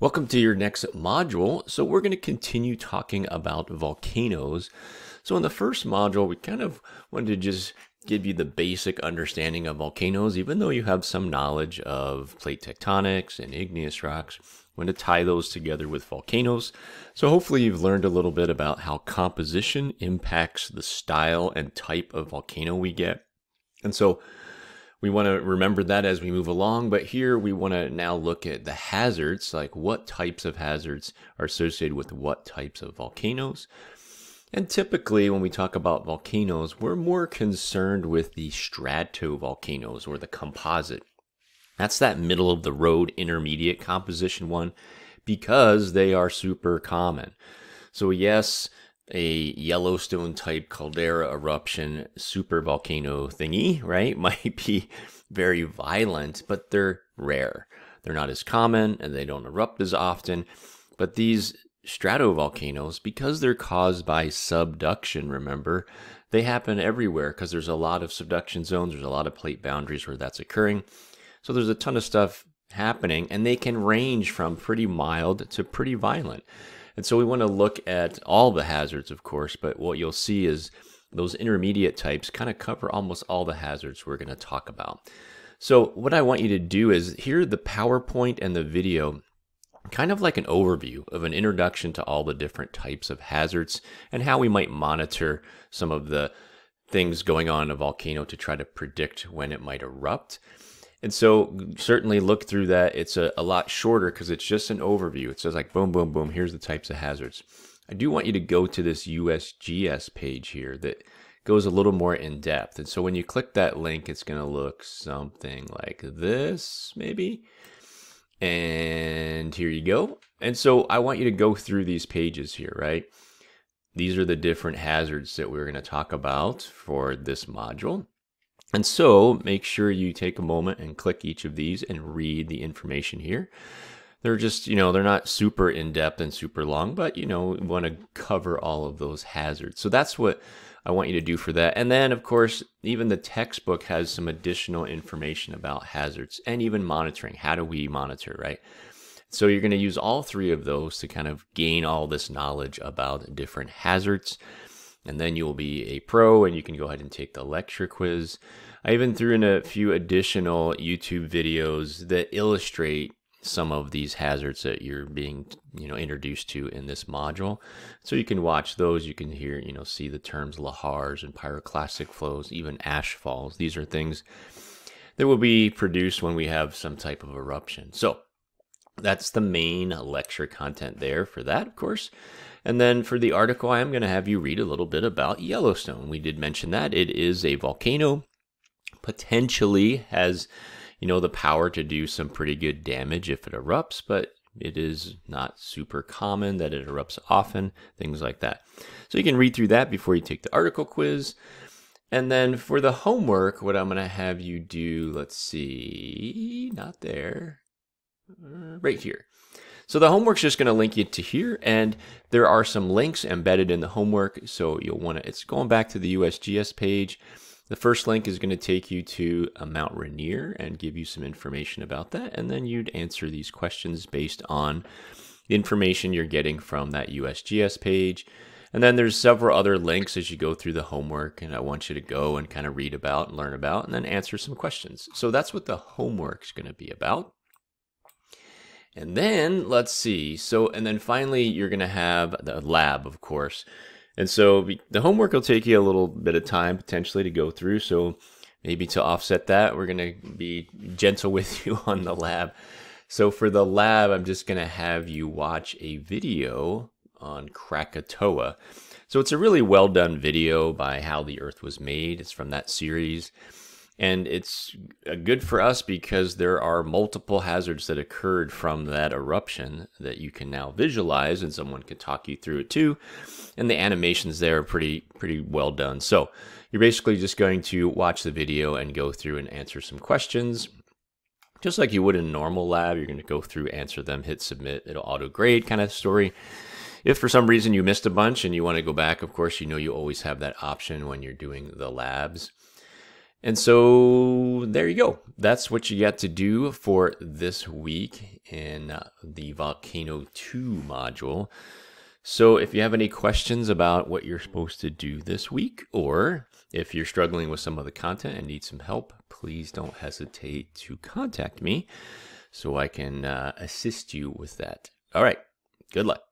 Welcome to your next module. So we're going to continue talking about volcanoes. So in the first module, we kind of wanted to just give you the basic understanding of volcanoes, even though you have some knowledge of plate tectonics and igneous rocks. I'm to tie those together with volcanoes. So hopefully you've learned a little bit about how composition impacts the style and type of volcano we get. And so we want to remember that as we move along, but here we want to now look at the hazards, like what types of hazards are associated with what types of volcanoes. And typically, when we talk about volcanoes, we're more concerned with the stratovolcanoes or the composite. That's that middle of the road intermediate composition one because they are super common. So, yes, a Yellowstone type caldera eruption super volcano thingy, right, might be very violent, but they're rare. They're not as common and they don't erupt as often. But these stratovolcanoes, because they're caused by subduction, remember, they happen everywhere because there's a lot of subduction zones, there's a lot of plate boundaries where that's occurring. So there's a ton of stuff happening, and they can range from pretty mild to pretty violent. And so we want to look at all the hazards, of course, but what you'll see is those intermediate types kind of cover almost all the hazards we're going to talk about. So what I want you to do is hear the PowerPoint and the video kind of like an overview of an introduction to all the different types of hazards and how we might monitor some of the things going on in a volcano to try to predict when it might erupt. And so certainly look through that. It's a, a lot shorter because it's just an overview. It says like boom, boom, boom, here's the types of hazards. I do want you to go to this USGS page here that goes a little more in depth. And so when you click that link, it's going to look something like this, maybe. And here you go. And so I want you to go through these pages here, right? These are the different hazards that we're going to talk about for this module. And so make sure you take a moment and click each of these and read the information here. They're just, you know, they're not super in depth and super long, but, you know, we want to cover all of those hazards. So that's what I want you to do for that. And then, of course, even the textbook has some additional information about hazards and even monitoring. How do we monitor, right? So you're going to use all three of those to kind of gain all this knowledge about different hazards. And then you'll be a pro and you can go ahead and take the lecture quiz. I even threw in a few additional YouTube videos that illustrate some of these hazards that you're being you know introduced to in this module. So you can watch those. You can hear you know see the terms lahars and pyroclastic flows even ash falls. These are things that will be produced when we have some type of eruption. So that's the main lecture content there for that of course and then for the article i am going to have you read a little bit about yellowstone we did mention that it is a volcano potentially has you know, the power to do some pretty good damage if it erupts, but it is not super common that it erupts often, things like that. So you can read through that before you take the article quiz. And then for the homework, what I'm going to have you do, let's see, not there, right here. So the homework's just going to link you to here, and there are some links embedded in the homework. So you'll want to, it's going back to the USGS page. The first link is going to take you to uh, Mount Rainier and give you some information about that. And then you'd answer these questions based on the information you're getting from that USGS page. And then there's several other links as you go through the homework, and I want you to go and kind of read about and learn about and then answer some questions. So that's what the homework is going to be about. And then let's see. So, and then finally, you're going to have the lab, of course. And so the homework will take you a little bit of time potentially to go through. So maybe to offset that, we're going to be gentle with you on the lab. So for the lab, I'm just going to have you watch a video on Krakatoa. So it's a really well done video by how the earth was made. It's from that series. And it's uh, good for us because there are multiple hazards that occurred from that eruption that you can now visualize, and someone can talk you through it too. And the animations there are pretty pretty well done. So you're basically just going to watch the video and go through and answer some questions. Just like you would in normal lab, you're going to go through, answer them, hit submit, it'll auto grade kind of story. If for some reason you missed a bunch and you want to go back, of course, you know you always have that option when you're doing the labs. And so there you go. That's what you got to do for this week in uh, the Volcano 2 module. So if you have any questions about what you're supposed to do this week, or if you're struggling with some of the content and need some help, please don't hesitate to contact me so I can uh, assist you with that. All right. Good luck.